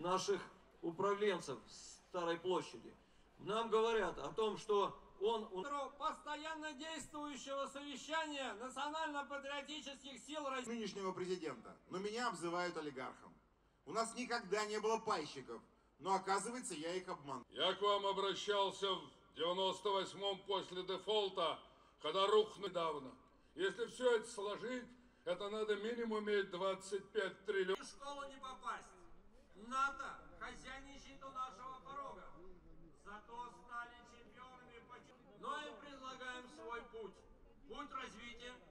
наших управленцев Старой площади. Нам говорят о том, что он у постоянно действующего совещания национально-патриотических сил России. нынешнего президента, но меня обзывают олигархом. У нас никогда не было пайщиков, но оказывается я их обманул. Я к вам обращался в 98-м после дефолта, когда рухнул недавно. Если все это сложить, это надо минимум иметь 25 триллионов. И предлагаем